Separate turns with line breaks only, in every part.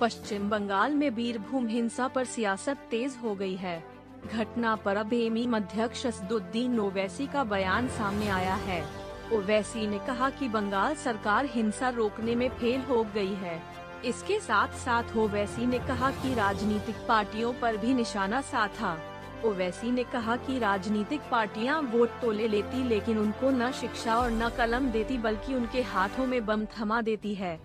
पश्चिम बंगाल में बीरभूम हिंसा पर सियासत तेज हो गई है। घटना पर अब एमीम अध्यक्ष असदुद्दीन ओवैसी का बयान सामने आया है। ओवैसी ने कहा कि बंगाल सरकार हिंसा रोकने में फेल हो गई है। इसके साथ साथ ओवैसी ने कहा कि राजनीतिक पार्टियों पर भी निशाना साधा। ओवैसी ने कहा कि राजनीतिक पार्टियाँ वोट तो ले लेती, लेकिन उनको न शिक्षा और न कलम देती, बल्कि उनके हाथों में बम थमा देती है।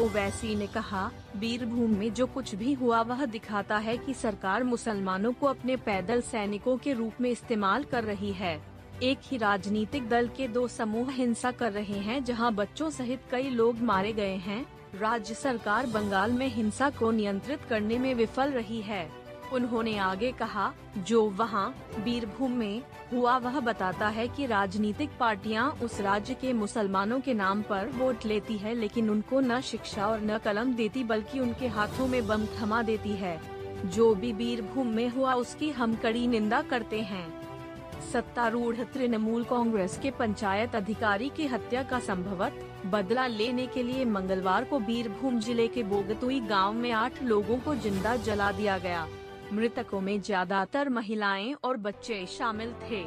ओवैसी ने कहा, बीरभूम में जो कुछ भी हुआ, वह दिखाता है कि सरकार मुसलमानों को अपने पैदल सैनिकों के रूप में इस्तेमाल कर रही है। एक ही राजनीतिक दल के दो समूह हिंसा कर रहे हैं, जहाँ बच्चों सहित कई लोग मारे गए हैं। राज्य सरकार बंगाल में हिंसा को नियंत्रित करने में विफल रही है। उन्होंने आगे कहा, जो वहाँ बीरभूम में हुआ वह बताता है कि राजनीतिक पार्टियाँ उस राज्य के मुसलमानों के नाम पर वोट लेती है, लेकिन उनको न शिक्षा और न कलम देती, बल्कि उनके हाथों में बम थमा देती है। जो भी बीरभूम में हुआ, उसकी हम कड़ी निंदा करते हैं। सत्तारूढ़ तृणमूल कांग्रेस के पंचायत अधिकारी की हत्या का संभवत बदला लेने के लिए मंगलवार को बीरभूम ज़िले के बोगतुई गाँव में आठ लोगों को ज़िंदा जला दिया गया। मृतकों में ज़्यादातर महिलाएँ और बच्चे शामिल थे।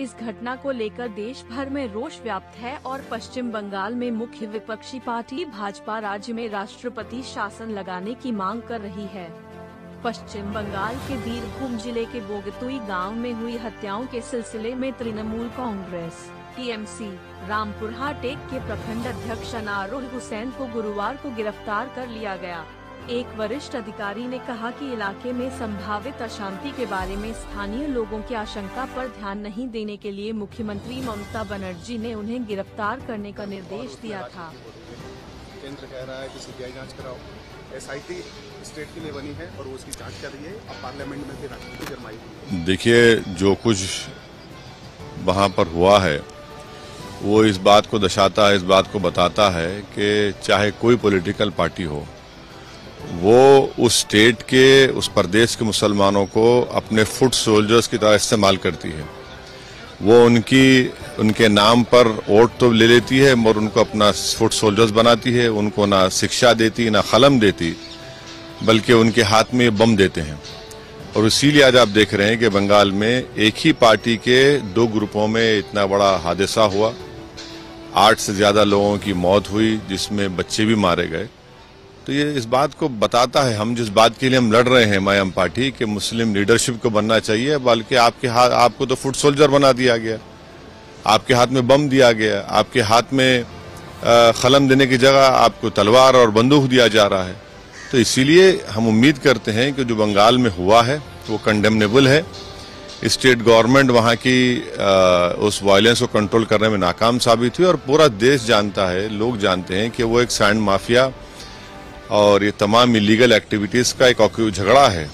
इस घटना को लेकर देश भर में रोष व्याप्त है और पश्चिम बंगाल में मुख्य विपक्षी पार्टी भाजपा राज्य में राष्ट्रपति शासन लगाने की मांग कर रही है। पश्चिम बंगाल के बीरभूम ज़िले के बोगतुई गाँव में हुई हत्याओं के सिलसिले में तृणमूल कांग्रेस, टीएमसी रामपुर हाटेक के प्रखंड अध्यक्ष अनारुल हुसैन को गुरुवार को गिरफ़्तार कर लिया गया। एक वरिष्ठ अधिकारी ने कहा कि इलाके में संभावित अशांति के बारे में स्थानीय लोगों की आशंका पर ध्यान नहीं देने के लिए मुख्यमंत्री ममता बनर्जी ने उन्हें गिरफ़्तार करने का निर्देश दिया था।
केंद्र कह रहा है कि सीबीआई जाँच कराओ। एसआईटी स्टेट के लिए बनी है और वो उसकी जाँच कर रही है। अब पार्लियामेंट में है
देखिए जो कुछ वहाँ पर हुआ है वो इस बात को दर्शाता है इस बात को बताता है कि चाहे कोई पॉलिटिकल पार्टी हो वो उस स्टेट के, उस प्रदेश के मुसलमानों को अपने फुट सोल्जर्स की तरह इस्तेमाल करती है। वो उनकी, उनके नाम पर वोट तो ले लेती है, मगर उनको अपना फुट सोल्जर्स बनाती है, उनको ना शिक्षा देती, ना कलम देती, बल्कि उनके हाथ में बम देते हैं। और इसीलिए आज आप देख रहे हैं कि बंगाल में एक ही पार्टी के दो ग्रुपों में इतना बड़ा हादसा हुआ। आठ से ज़्यादा लोगों की मौत हुई, जिसमें बच्चे भी मारे गए। तो ये इस बात को बताता है, हम जिस बात के लिए हम लड़ रहे हैं मायाम पार्टी कि मुस्लिम लीडरशिप को बनना चाहिए, बल्कि आपके हाथ, आपको तो फुट सोल्जर बना दिया गया, आपके हाथ में बम दिया गया, आपके हाथ में खलम देने की जगह आपको तलवार और बंदूक दिया जा रहा है। तो इसीलिए हम उम्मीद करते हैं कि जो बंगाल में हुआ है, वो कंडेमनेबल है। स्टेट गवर्नमेंट वहाँ की उस वायलेंस को कंट्रोल करने में नाकाम साबित हुई और पूरा देश जानता है, लोग जानते हैं कि वो एक सैंड माफिया और ये तमाम इलीगल एक्टिविटीज़ का एक झगड़ा है।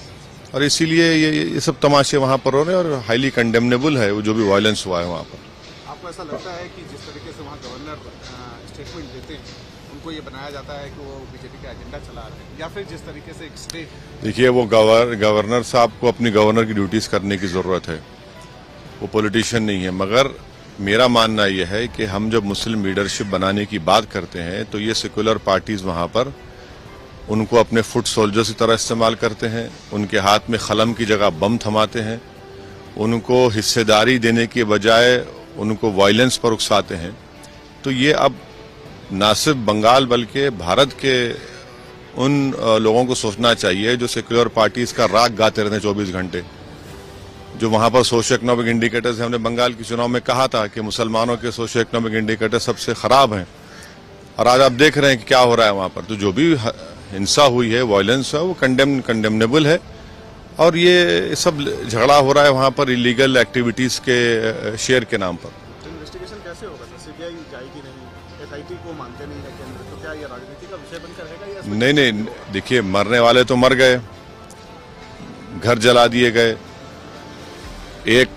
और इसीलिए ये ये सब तमाशे वहाँ पर हो रहे हैं और हाईली कंडेमनेबल है वो जो भी वायलेंस हुआ है वहाँ पर।
आपको ऐसा लगता है कि जिस तरीके से वहाँ गवर्नर स्टेटमेंट देते हैं उनको ये बनाया जाता है कि वो बीजेपी का एजेंडा चला रहे हैं? या फिर जिस तरीके से एक स्टेट
देखिए वो गवर, गवर्नर साहब को अपनी गवर्नर की ड्यूटीज़ करने की ज़रूरत है। वो पॉलिटिशियन नहीं है मगर मेरा मानना यह है कि हम जब मुस्लिम लीडरशिप बनाने की बात करते हैं तो ये सेकुलर पार्टीज़ वहाँ पर उनको अपने फुट सोल्जर्स की तरह इस्तेमाल करते हैं, उनके हाथ में खलम की जगह बम थमाते हैं, उनको हिस्सेदारी देने के बजाय उनको वायलेंस पर उकसाते हैं। तो ये अब न सिर्फ़ बंगाल बल्कि भारत के उन लोगों को सोचना चाहिए जो सेक्युलर पार्टीज़ का राग गाते रहते हैं चौबीस घंटे। जो वहाँ पर सोशो इकोनॉमिक इंडिकेटर्स हैं, हमने बंगाल के चुनाव में कहा था कि मुसलमानों के सोशो इकोनॉमिक इंडिकेटर सबसे खराब हैं। और आज आप देख रहे हैं कि क्या हो रहा है वहाँ पर। तो जो भी हिंसा हुई है वायलेंस है वो कंडेम कंडेमनेबल है। और ये सब झगड़ा हो रहा है वहाँ पर इलीगल एक्टिविटीज़ के शेयर के नाम पर।
तो इन्वेस्टिगेशन कैसे होगा? सर सीबीआई जाएगी नहीं एसआईटी को मानते नहीं है केंद्र तो क्या ये राजनीति का विषय बनकर रहेगा
नहीं नहीं देखिए मरने वाले तो मर गए घर जला दिए गए। एक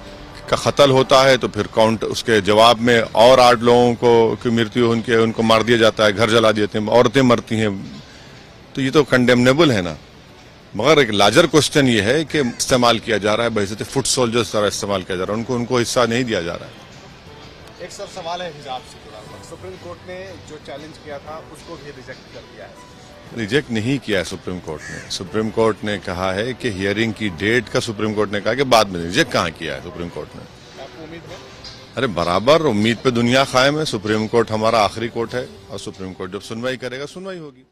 का कत्ल होता है तो फिर काउंट उसके जवाब में और आठ लोगों को की मृत्यु उनके उनको मार दिया जाता है घर जला देते हैं औरतें मरती हैं तो ये तो कंडेमनेबल है ना। मगर एक लार्जर क्वेश्चन ये है कि इस्तेमाल किया जा रहा है बहसत फुट सोल्जर्स तरह इस्तेमाल किया जा रहा है उनको उनको हिस्सा नहीं दिया जा रहा है।
एक सर सवाल है हिजाब से जुड़ा सुप्रीम कोर्ट ने जो चैलेंज किया था उसको भी रिजेक्ट कर दिया है।
रिजेक्ट नहीं किया है सुप्रीम कोर्ट ने। सुप्रीम कोर्ट ने कहा है कि हियरिंग की डेट का सुप्रीम कोर्ट ने कहा कि बाद में रिजेक्ट कहाँ किया है सुप्रीम कोर्ट ने?
आपको उम्मीद है?
अरे बराबर उम्मीद पे दुनिया कायम है। सुप्रीम कोर्ट हमारा आखिरी कोर्ट है और सुप्रीम कोर्ट जब सुनवाई करेगा सुनवाई होगी।